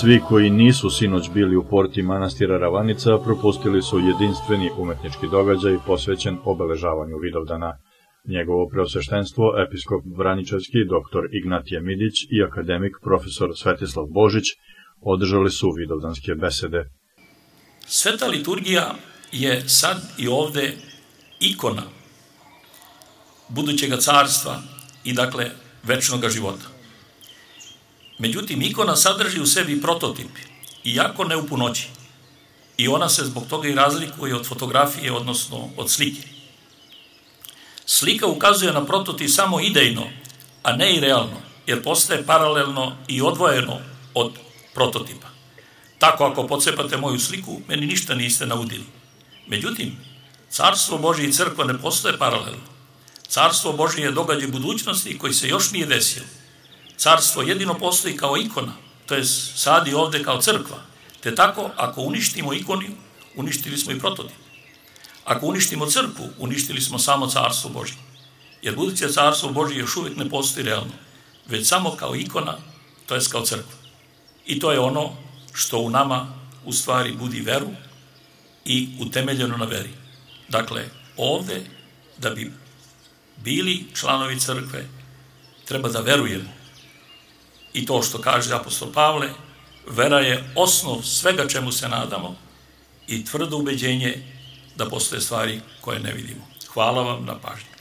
Svi koji nisu sinoć bili u porti manastira Ravanica propustili su jedinstveni umetnički događaj posvećen obeležavanju Vidovdana. Njegovo preosveštenstvo, episkop Vraničevski, dr. Ignatije Midić i akademik profesor Svetislav Božić održali su vidovdanske besede. Sveta liturgija je sad i ovde ikona budućega carstva i dakle večnog života. Međutim, ikona sadrži u sebi prototip, iako ne u punoći. I ona se zbog toga i razlikuje od fotografije, odnosno od slike. Slika ukazuje na prototip samo idejno, a ne i realno, jer postaje paralelno i odvojeno od prototipa. Tako ako pocepate moju sliku, meni ništa niste naudili. Međutim, Carstvo Božije i crkva ne postoje paralelno. Carstvo Božije je događaj budućnosti koji se još nije desio. Carstvo jedino postoji kao ikona, to je sadi ovde kao crkva. Te tako, ako uništimo ikonu, uništili smo i prototip. Ako uništimo crkvu, uništili smo samo Carstvo Božije. Jer buduće Carstvo Božije još uvijek ne postoji realno, već samo kao ikona, to je kao crkva. I to je ono što u nama u stvari budi veru i utemeljeno na veri. Dakle, ovde, da bi bili članovi crkve, treba da verujemo. I to što kaže apostol Pavle, vera je osnov svega čemu se nadamo i tvrdo ubeđenje da postoje stvari koje ne vidimo. Hvala vam na pažnju.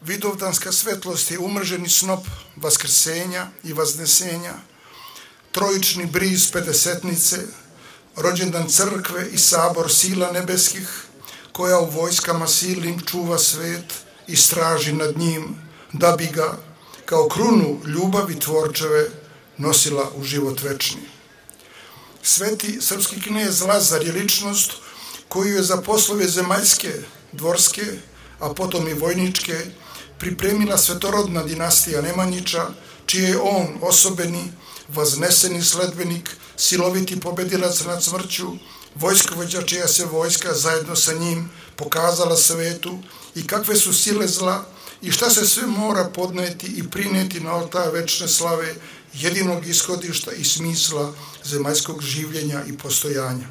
Vidovdanska svetlost je umrženi snop vaskrsenja i vaznesenja, trojični briz pedesetnice, rođendan crkve i sabor sila nebeskih, koja u vojskama silnim čuva svet i straži nad njim, da bi ga, kao krunu ljubavi tvorčeve, nosila u život večni. Sveti srpski knjez Lazar je ličnost koju je za poslove zemaljske, dvorske, a potom i vojničke, pripremila svetorodna dinastija Nemanjića, čije je on osobeni, vazneseni sledbenik, siloviti pobedilac nad smrću, vojskovođa čija se vojska zajedno sa njim pokazala svetu i kakve su sile zla i šta se sve mora podneti i prineti na oltar večne slave jedinog ishodišta i smisla zemaljskog življenja i postojanja.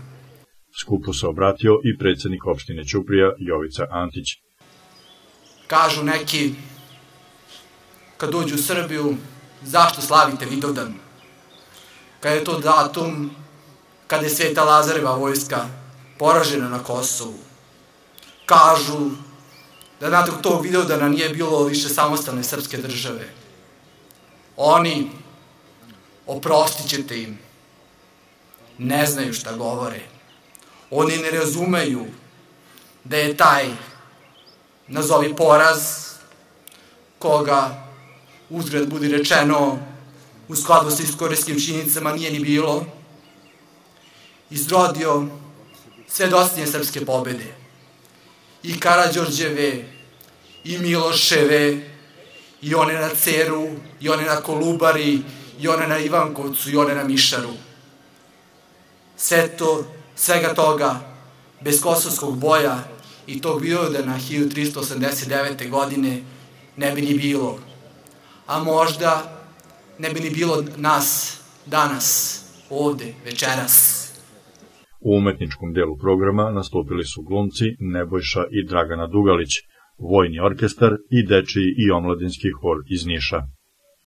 Skupo se obratio i predsednik opštine Ćuprija Jovica Antić. Kažu neki, kad dođu u Srbiju, zašto slavite Vidovdan? Kad je to datum kada je Sveta Lazareva vojska poražena na Kosovu. Kažu da nakon tog Vidovdana nije bilo više samostalne srpske države. Oni, oprostit ćete im, ne znaju šta govore. Oni ne razumeju da je taj nazovi poraz, koga uzgled budi rečeno u skladu sa istorijskim činjenicama nije ni bilo, izrodio sve dostatnje srpske pobede. I Karadžorđeve, i Miloševe, i one na Ceru, i one na Kolubari, i one na Ivankovcu, i one na Mišaru. Sve to, svega toga, bez kosovskog boja i tog na 1389. godine ne bi ni bilo. A možda ne bi ni bilo nas danas, ovde, večeras. U umetničkom delu programa nastupili su glumci Nebojša i Dragana Dugalić, vojni orkestar i dečiji i omladinski hor iz Niša.